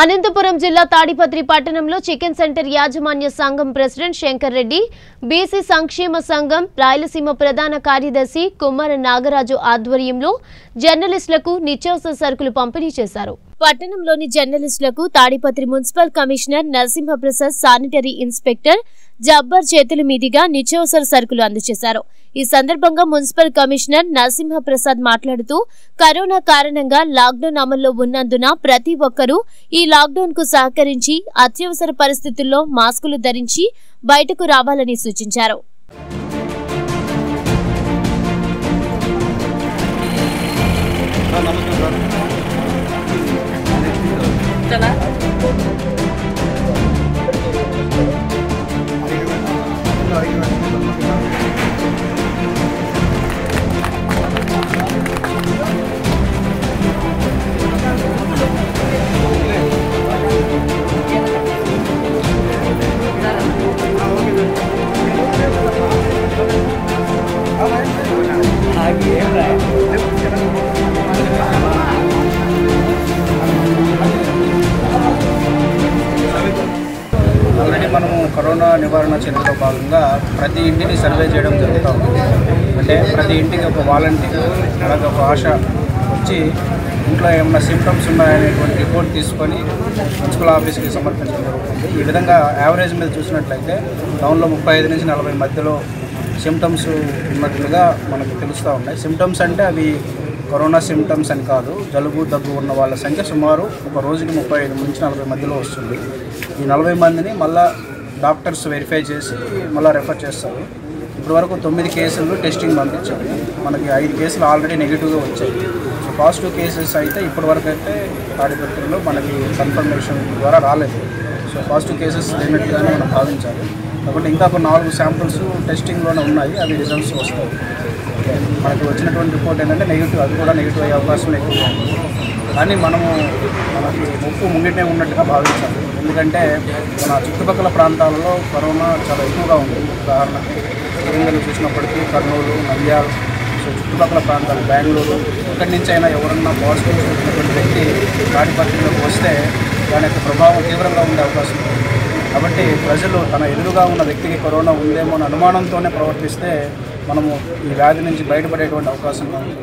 అనంతపురం జిల్లా తాడిపత్రి పట్టణంలో chicken centre యాజమాన్య సంఘం ప్రెసిడెంట్ శంకర్ రెడ్డి బీసీ సంక్షేమ సంఘం రాయలసీమ ప్రధాన కార్యదర్శి కుమ్మర నాగరాజు ఆధ్వర్యంలో జర్నలిస్టులకు నిత్యావసర సరుకులు పంపిణీ చేశారు. పట్టణంలోని జర్నలిస్టులకు Tadipatri municipal commissioner Narasimhaprasad sanitary inspector Jabbar చేతుల మీదుగా నిత్యావసర సరుకులు అందజేశారు. ఈ సందర్భంగా మున్సిపల్ కమిషనర్ నరసింహప్రసాద్ మాట్లాడుతూ కరోనా కారణంగా లాక్డౌన్ అమల్లో ఉన్నందున ప్రతి ఒక్కరూ ఈ లాక్డౌన్కు సహకరించి అత్యవసర పరిస్థితుల్లో మాస్కులు ధరించి బయటకు రావాలని సూచించారు. కరోనా నివారణ చర్యలో భాగంగా ప్రతి ఇంటిని సర్వే చేయడం జరుగుతూ ఉంది. అంటే ప్రతి ఇంటికి ఒక వాలంటీర్ అలాగే ఒక ఆశ వచ్చి ఇంట్లో ఏమైనా సిమ్టమ్స్ ఉన్నాయనేటువంటి రిపోర్ట్ తీసుకొని మున్సిపల్ ఆఫీస్కి సమర్పించడం జరుగుతుంది. ఈ విధంగా యావరేజ్ మీద చూసినట్లయితే టౌన్లో ముప్పై ఐదు నుంచి నలభై మధ్యలో సిమ్టమ్స్ ఉన్నట్లుగా మనకు తెలుస్తూ ఉన్నాయి. సిమ్టమ్స్ అంటే అవి కరోనా సిమ్టమ్స్ అని కాదు జలుబు దగ్గు ఉన్న వాళ్ళ సంఖ్య సుమారు ఒక రోజుకి ముప్పై ఐదు నుంచి నలభై మధ్యలో వస్తుంది. ఈ నలభై మందిని మళ్ళీ డాక్టర్స్ వెరిఫై చేసి మళ్ళీ రెఫర్ చేస్తారు. ఇప్పటివరకు తొమ్మిది కేసులు టెస్టింగ్ పంపించాము మనకి ఐదు కేసులు ఆల్రెడీ నెగిటివ్గా వచ్చాయి. సో పాజిటివ్ కేసెస్ అయితే ఇప్పటివరకు అయితే తాడిపత్రిలో మనకి కన్ఫర్మేషన్ ద్వారా రాలేదు. సో పాజిటివ్ కేసెస్ లేనట్టుగానే మనం భావించాలి. కాబట్టి ఇంకా ఒక నాలుగు శాంపుల్స్ టెస్టింగ్లోనే ఉన్నాయి. అవి రిజల్ట్స్ వస్తాయి. మనకి వచ్చినటువంటి రిపోర్ట్ ఏంటంటే నెగిటివ్ అది కూడా నెగిటివ్ అయ్యే అవకాశం ఎక్కువ ఉంది. కానీ మనము మనకి ముప్పు ముంగిటే ఉన్నట్టుగా భావించాలి. ఎందుకంటే మన చుట్టుపక్కల ప్రాంతాలలో కరోనా చాలా ఎక్కువగా ఉంది. ఉదాహరణకి వరంగల్ చూసినప్పటికీ కర్నూలు నంద్యాల సో చుట్టుపక్కల ప్రాంతాలు బెంగళూరు ఇక్కడి నుంచి అయినా ఎవరన్నా పాజిటివ్ చూసినటువంటి వ్యక్తి తాడిపత్రిలోకి వస్తే దాని యొక్క ప్రభావం తీవ్రంగా ఉండే అవకాశం ఉంది. కాబట్టి ప్రజలు తన ఎదురుగా ఉన్న వ్యక్తికి కరోనా ఉందేమో అని అనుమానంతోనే ప్రవర్తిస్తే మనము ఈ వ్యాధి నుంచి బయటపడేటువంటి అవకాశం ఉంది.